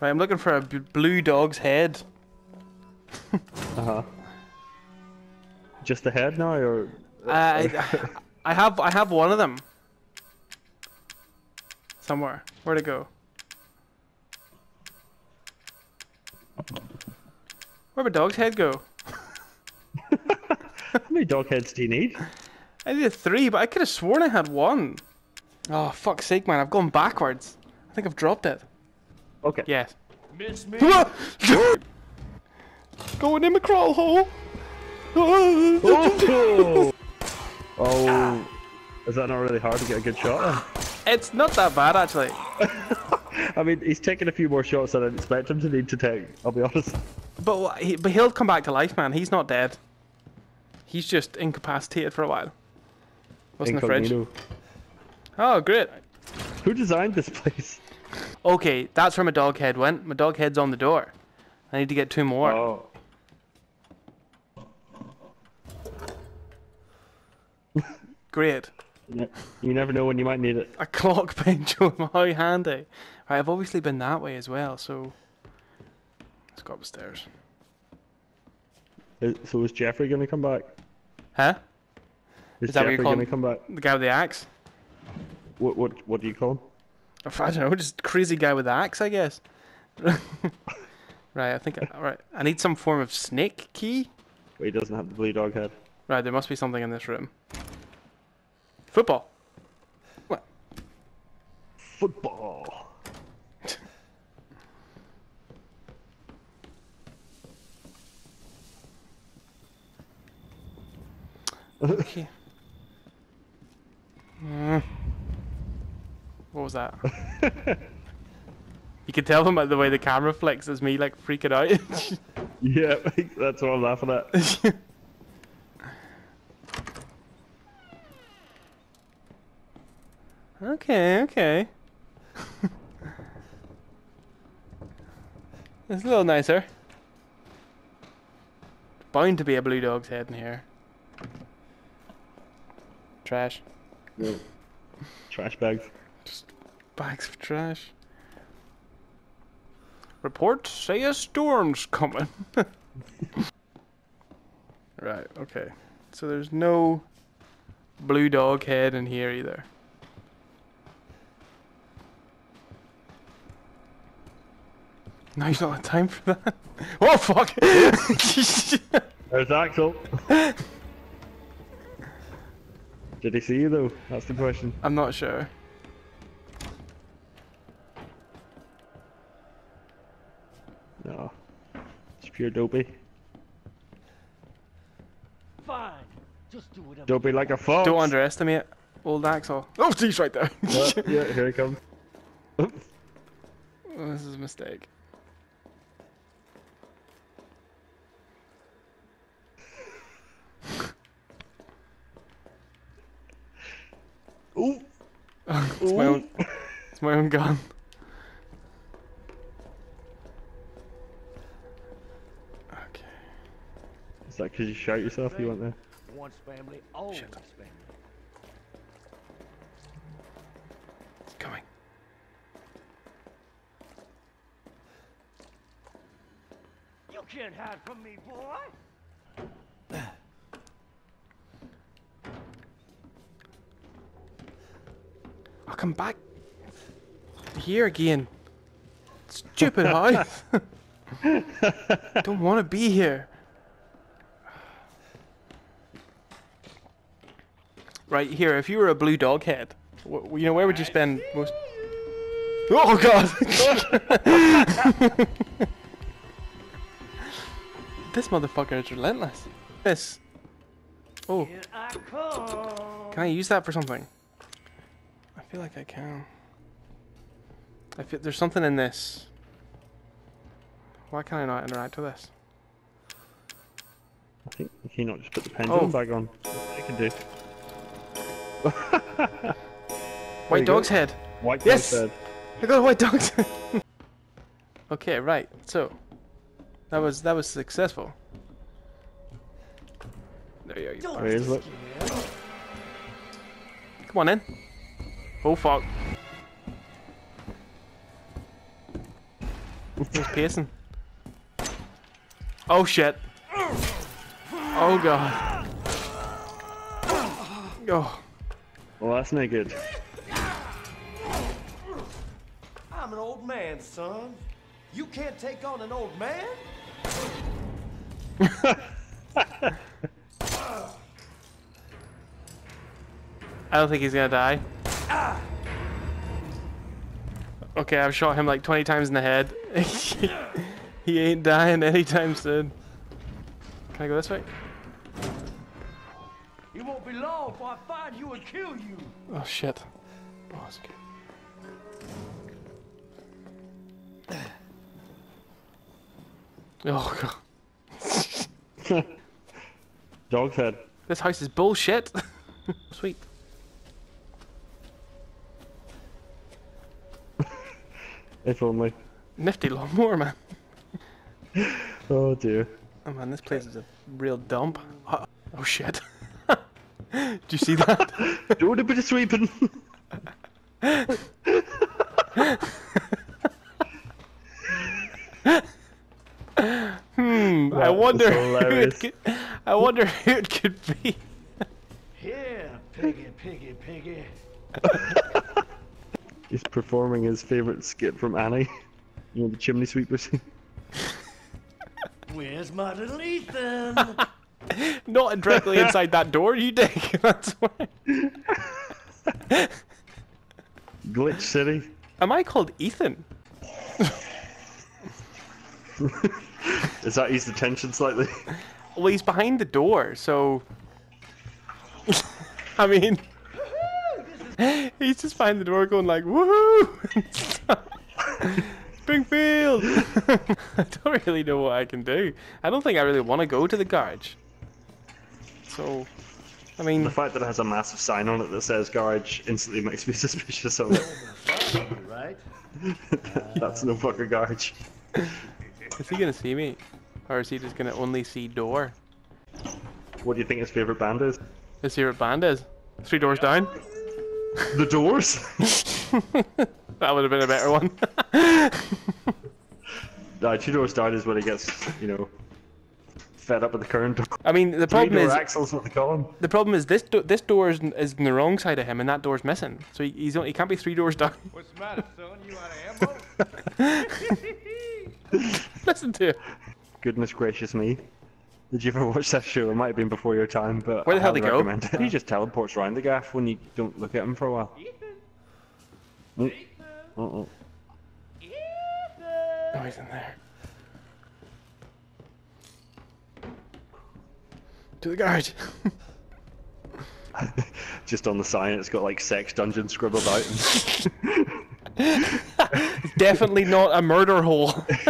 Right, I'm looking for a b- blue dog's head. Uh huh. Just the head now, or I, I have I have one of them. Somewhere. Where'd it go? Where'd my dog's head go? how many dog heads do you need? I needed three, but I could have sworn I had one. Oh, fuck's sake, man. I've gone backwards. I think I've dropped it. Okay. Yes. Miss me. Going in the crawl hole. Oh! oh. Is that not really hard to get a good shot? It's not that bad, actually. I mean, he's taking a few more shots than I'd expect him to need to take. I'll be honest. But he, but he'll come back to life, man. He's not dead. He's just incapacitated for a while. What's in the fridge? Oh, great. Who designed this place? Okay, that's where my dog head went. My dog head's on the door. I need to get two more. Oh. Great. You never know when you might need it. A clock pendulum, how handy. Right, I've obviously been that way as well, so let's go upstairs. So is Jeffrey gonna come back? Huh? Is, Is that Jeffrey call gonna come back? The guy with the axe? What what what do you call him? I don't know, just crazy guy with the axe, I guess. right, I think. All right, I need some form of snake key. Well, he doesn't have the blue dog head. Right, there must be something in this room. Football. What? Football. Okay. Mm. What was that? you can tell them by the way the camera flicks is me like freaking out. Yeah, that's what I'm laughing at. okay, okay. it's a little nicer. Bound to be a blue dog's head in here. Trash. Trash bags. Just bags of trash. Reports say a storm's coming. right, okay. So there's no blue dog head in here either. No, you don't have time for that. Oh fuck! There's Axel. Did he see you though? That's the question. I'm not sure. No. It's pure dopey. Fine. Just do whatever. Dopey like a fox. Don't underestimate old Axel. Oh, he's right there. Yeah, yeah, here he comes. Oh, this is a mistake. Ooh. It's my own. It's my own gun. Is that because you shot yourself? You went there. Once family, always Shut up. family. It's coming. You can't hide from me, boy. I'll come back here again. Stupid house. Don't want to be here. Right here, if you were a blue dog head, wh- you know where would you spend most? Oh god! this motherfucker is relentless. This. Oh, Here I come. can I use that for something? I feel like I can. I feel there's something in this. Why can I not interact with this? I think can you not just put the pendulum Oh. back on? I can do. White you go. dog's head. White Yes! dog I got a white dog's head. okay, right. So that was that was successful. There you go. you Where is it? Come on in. Oh fuck. He's pacing. Oh shit. Oh god. Oh. Well, that's not good. I'm an old man, son. You can't take on an old man? I don't think he's gonna die. Okay, I've shot him like 20 times in the head. he ain't dying anytime soon. Can I go this way? It won't be long before I find you and kill you. Oh shit. Oh, that's good. Oh god. Dog's head. This house is bullshit. Sweet. If only. Nifty lawnmower, man. Oh dear. Oh man, this place is a real dump. Oh, oh shit. Did you see that? Doing a bit of sweeping. Hmm, I That was wonder who it could, I wonder who it could be. Here, piggy, piggy, piggy. He's performing his favourite skit from Annie. You know, the chimney sweeper scene. Where's my little Ethan? Not directly inside that door, you dig. That's why. Glitch City. Am I called Ethan? Is that eased the tension slightly? Well, he's behind the door, so. I mean. he's just behind the door going like, woohoo! Springfield! I don't really know what I can do. I don't think I really want to go to the garage. So. I mean, The fact that it has a massive sign on it that says garage instantly makes me suspicious of it. right? That's no fucking garage. is he gonna see me? Or is he just gonna only see door? What do you think his favourite band is? His favorite band is? Three Doors Down? The Doors? That would have been a better one. no, Two Doors Down is when he gets, you know, fed up with the current door. I mean, the Three problem door is axles, what they call them. the problem is this do- this door is, is in the wrong side of him, and that door's missing. So he, he's only, he can't be three doors down. What's the matter, son? You out of ammo? Listen to it. Goodness gracious me. Did you ever watch that show? It might have been before your time, but Where the I hell they highly go? recommend it. He just teleports around the gaff when you don't look at him for a while. Mm. Uh-oh. Oh, he's in there. To the garage. Just on the sign, it's got like sex dungeon scribbled out. Definitely not a murder hole.